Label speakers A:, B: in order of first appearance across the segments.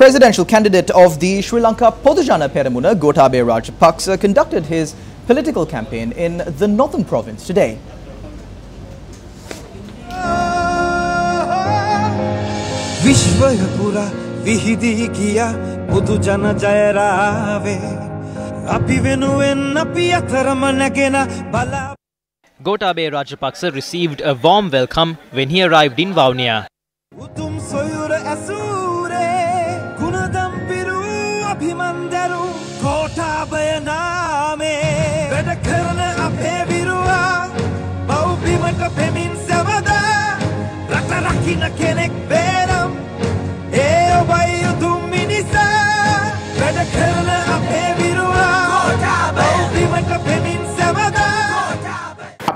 A: presidential candidate of the Sri Lanka Podujana Peramuna, Gotabaya Rajapaksa, conducted his political campaign in the northern province today.
B: Gotabaya Rajapaksa received a warm welcome when he arrived in Vavuniya.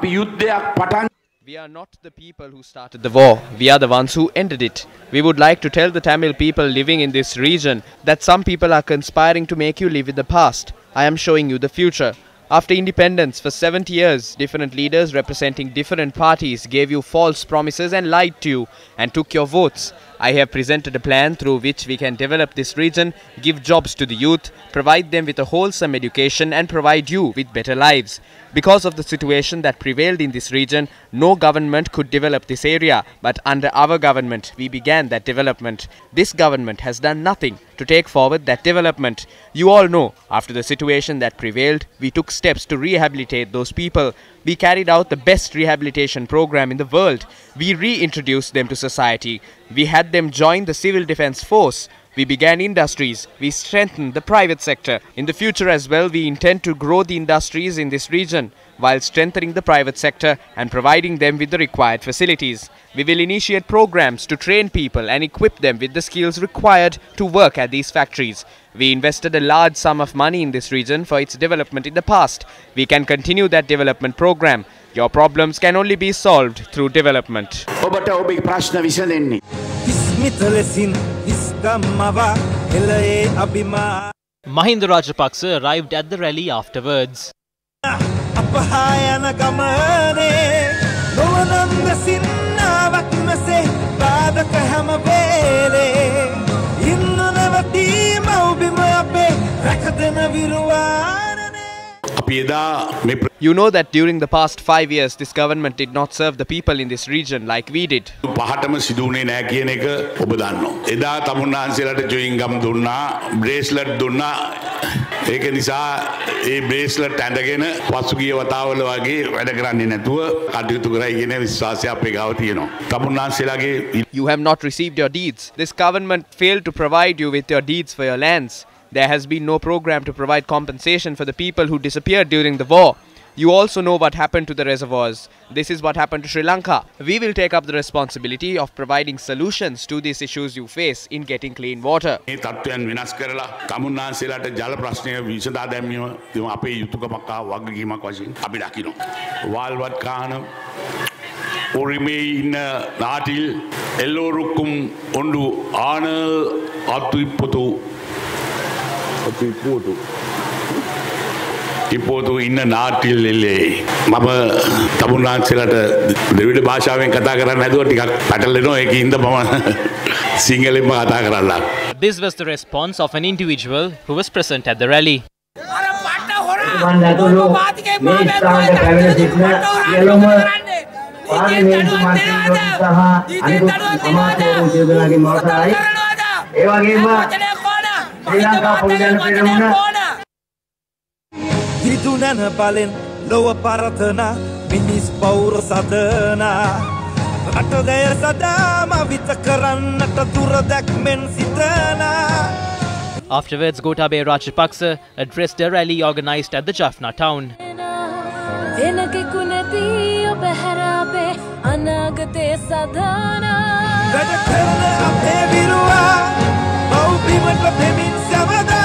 C: අපි
D: යුද්ධයක් පටන්
E: We are not the people who started the war, we are the ones who ended it. We would like to tell the Tamil people living in this region that some people are conspiring to make you live in the past. I am showing you the future. After independence, for 70 years, different leaders representing different parties gave you false promises and lied to you and took your votes. I have presented a plan through which we can develop this region, give jobs to the youth, provide them with a wholesome education, and provide you with better lives. Because of the situation that prevailed in this region, no government could develop this area, but under our government, we began that development. This government has done nothing to take forward that development. You all know, after the situation that prevailed, we took steps to rehabilitate those people. We carried out the best rehabilitation program in the world. We reintroduced them to society. We had them join the civil defense force. We began industries. We strengthened the private sector. In the future as well, we intend to grow the industries in this region while strengthening the private sector and providing them with the required facilities. We will initiate programs to train people and equip them with the skills required to work at these factories. We invested a large sum of money in this region for its development in the past. We can continue that development program. Your problems can only be solved through development.
C: Gamava, Hilaye Abhima.
B: Mahinda Rajapaksa arrived at the rally afterwards.
C: ඉන්න නැවතීම ඔබිම අපේ රැකදන
D: විරුව
E: You know that during the past five years, this government did not serve the people in this region like we did.
D: පහටම සිදුවනේ නෑ කියන එක ඔබ දන්නවා. එදා තමුන්නාන්සේලට ජොයින්ගම් දුන්නා bracelet දුන්නා ඒක නිසා ඒ බ්‍රේස්ලට් ඇඳගෙන පසුගිය වතාවල වගේ වැඩ කරන්නේ නැතුව කටයුතු කරයි කියන විශ්වාසය අපේ ගාව තියෙනවා. තමුන්නාන්සේලාගේ
E: You have not received your deeds. This government failed to provide you with your deeds for your lands. There has been no program to provide compensation for the people who disappeared during the war. You also know what happened to the reservoirs. This is what happened to Sri Lanka. We will take up the responsibility of providing solutions to these issues you face in getting clean water.
D: உரிமை இன்ன நாட்டில் எல்லோருக்கும் ஒன்று ஆணு அத்துப்பது ಮತ್ತು ಇಪ್ಪೋಟು ඉපෝතු ඉන්න නාට්‍යල්ලෙල්ලේ මම තමුන්නාන්සලට දෙවිඩ භාෂාවෙන් කතා කරන්න ඇදුව ටිකක් පැටලෙනවා. එක ඉද මම සිංහලෙන්ම කතා කරලා.
B: This was the response of an individual who was present at the rally.
F: ඒ වගේම ශ්‍රී ලංකා පොදුජන පෙරමුණ
C: දිදුනැන බලෙන් ලොව පරතනා මිනිස් පෞර සදනා රටදය සදාම විත කරන්නට දුර දැක්මෙන් සිතනා
B: Afterwards, Gotabaya Rajapaksa addressed a rally organized at the Jaffna town.
G: අනාගතය සදානා
C: වැඩ කරන අපේ විරුවා vivo
D: en la provincia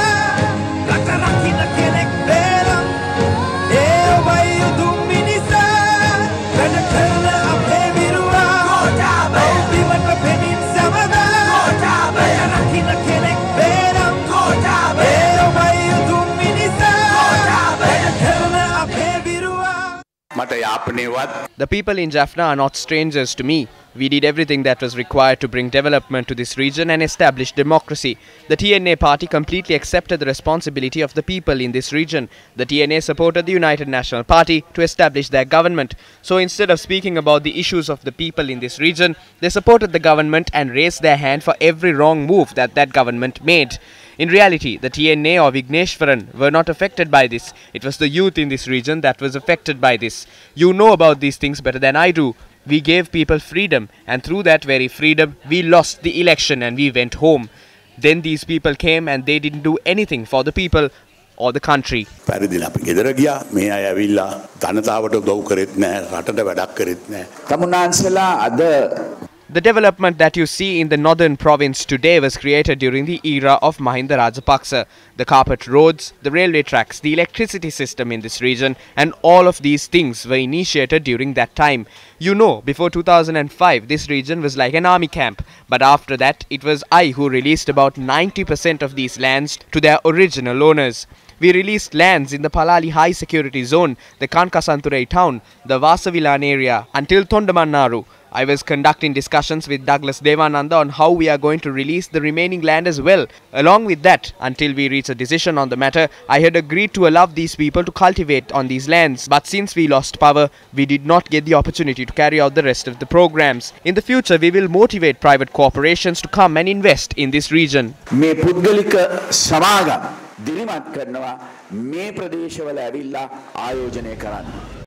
E: The people in Jaffna are not strangers to me. We did everything that was required to bring development to this region and establish democracy. The TNA party completely accepted the responsibility of the people in this region. The TNA supported the United National Party to establish their government. So instead of speaking about the issues of the people in this region, they supported the government and raised their hand for every wrong move that that government made. In reality, the TNA of Wigneswaran were not affected by this. It was the youth in this region that was affected by this. You know about these things better than I do. We gave people freedom, and through that very freedom, we lost the election and we went home. Then these people came and they didn't do anything for the people or the country.
D: පැරදිලා
E: the development that you see in the northern province today was created during the era of Mahinda Rajapaksa. The carpet roads, the railway tracks, the electricity system in this region, and all of these things were initiated during that time. You know, before 2005, this region was like an army camp, but after that, it was I who released about 90% of these lands to their original owners. We released lands in the Palali High Security Zone, the Kankasanturai town, the Vasavilan area, until Tondamannaru. I was conducting discussions with Douglas Devananda on how we are going to release the remaining land as well. Along with that, until we reach a decision on the matter, I had agreed to allow these people to cultivate on these lands. But since we lost power, we did not get the opportunity to carry out the rest of the programs. In the future, we will motivate private corporations to come and invest in this region.